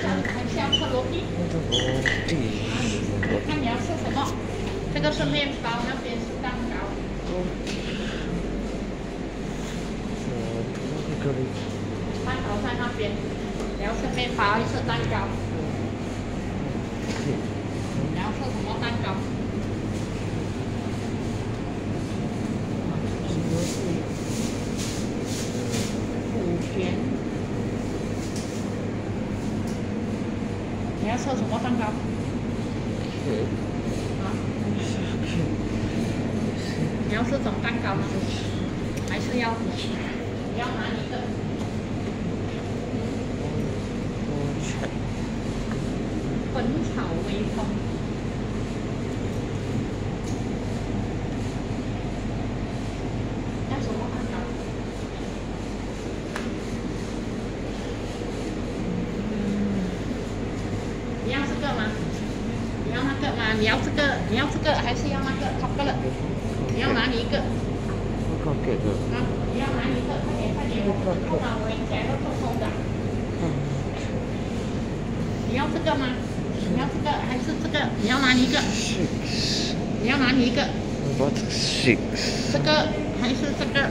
看你要吃什么？这个是面包，那边是蛋糕。蛋糕在那边，你要吃面包还是蛋糕？你要吃什么蛋糕？你要吃什么蛋糕？啊？你要吃什么蛋糕吗？还是要你要哪一个？本草微风。要什么蛋糕？你要这个吗？你你要这个？你要这个还是要那个？好个了，你要哪里一个？啊，你要哪里一个？快点快点，我的。你要这个吗？你要这个还是这个？你要哪里一个？你要哪里一个？这个还是这个？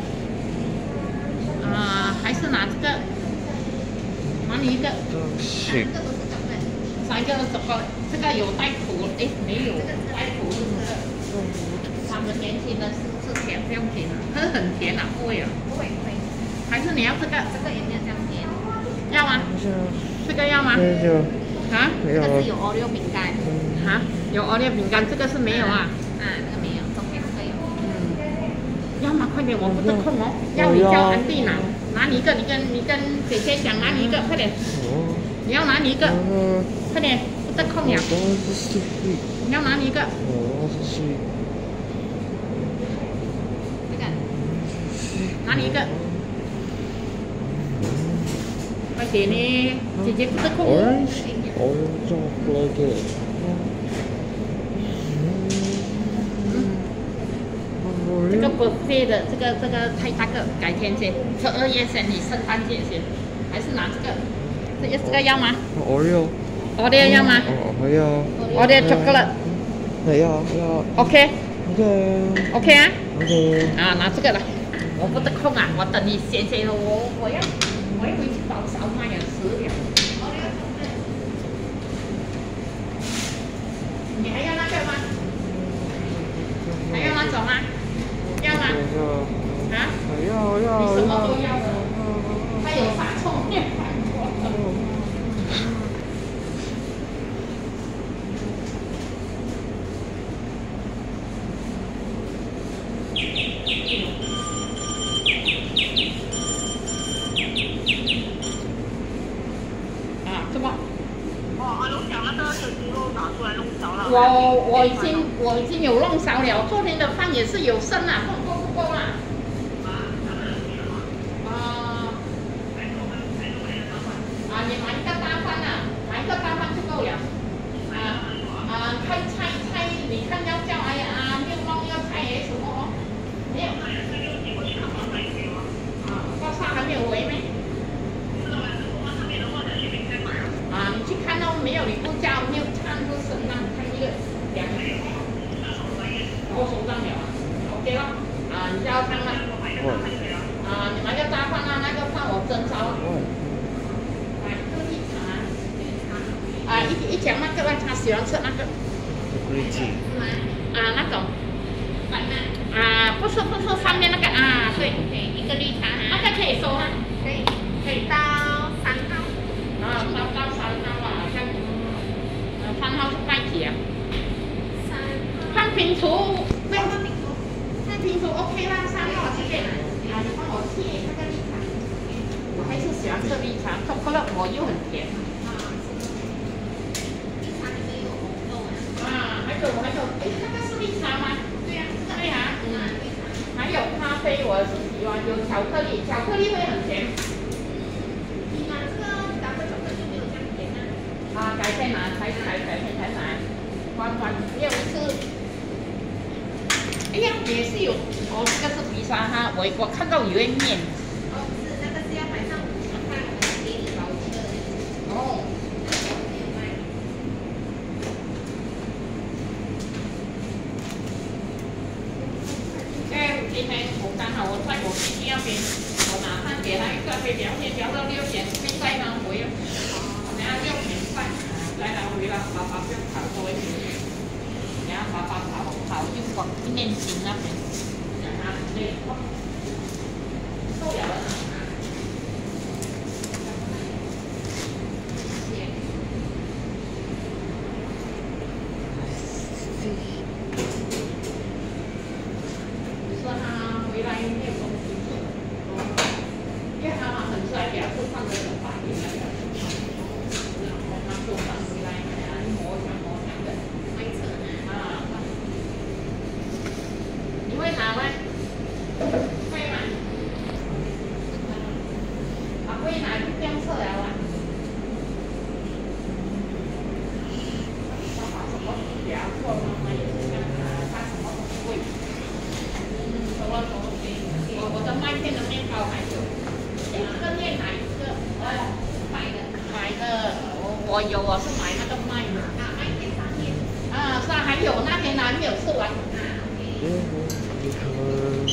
啊、还是拿这个？哪里一个？三个都走过来，这个有带土，哎，没有带土是不是？他们年轻人是是甜，不用甜啊，可是很甜啊，不会啊。不会不会，还是你要这个？这个也没有这样甜。要吗？这个要吗？啊？这个是有 Oreo 饼干，啊？有 Oreo 饼干，这个是没有啊？啊，这个没有，中间这个有。要吗？快点，我不得空哦。要你叫安迪拿，拿你一个，你跟你跟姐姐讲拿你一个，快点。你要拿你一个，快点，不得空呀。你要拿你一个，这个拿你一个。快点呢，姐姐不得空哦。这个 buffet 的这个这个太大个，改天先，十二月先，你圣诞节先，还是拿这个？这个这个要吗 Oreo，？Oreo 要吗哦，还要，？Oreo chocolate。还要要 OK OK OK 啊，OK，啊拿这个来，我不得空啊，我等你先先了，我我要我要回去包烧麦啊，十点。你还要那个吗？还要那种吗？要吗？啊？还要你要什么都要，要的，还有啥葱面饭锅。啊，什么？哦，我我已经我已经有弄烧了，昨天的饭也是有剩啊，够够不够啦？啊，啊，你买一个大饭啊，买一个大饭就够了。啊啊，菜菜菜，你看要叫哎呀啊，六弄要菜还是什么哦？没有。啊，高沙还没有回没？啊，你去看到没有？你不叫没有看就省让看一个两个。我收账了啊，OK 了。啊，你叫汤了。啊，你买个大饭啊，那个饭我蒸烧了。啊，这个绿茶，绿一一讲那个他喜欢吃那个啊那种啊，不是不是上面那个啊，对，对，一个绿茶那个可以收吗？可以可以到三号，啊，到到三号啊，好像呃三号是拜几啊？三看平图，没有号饼看拼图 OK 啦，三号这边啊，你帮我切那个绿茶，我还是喜欢吃绿茶，可可乐我又很甜。啊，绿茶里面有红豆啊，啊，还有还有，哎，那个是绿茶吗？对呀，对啊，啊嗯，还有咖啡，我是喜欢有巧克力，巧克力会很甜。你拿这个达克巧克力就没有这样甜啊，啊，改天拿，才改改天才买，关关没有一次。哎呀，也是有，哦，这个是披萨哈，我我看到有一面，哦不是，那个是要买上五十块，我们给你包这个，哦，没有卖，今天我刚好我在我弟弟那边，我马上给他一个可以聊天聊到六点，现在呢我又，然后六点半来来回了，爸爸就跑多一点，然后爸爸跑跑去广纪念亭那边，让他累，受不了了。说他回来没有东西做，因为他很帅，给他做饭的很白一点的，然后他做饭回来，哎呀，磨墙磨墙的，没扯啊。你会拿吗？会吗？啊，会拿就这样测了啊。他把什么给他做，妈妈也是这样啊，他什么都会。嗯，什么东西？我我的麦片的面包还有，哎，这个面哪一个？哦，买的，买的，我我有，我是买那个麦的。啊，麦片上面。啊，是啊，还有那天还没有吃完。啊，OK。嗯，你看。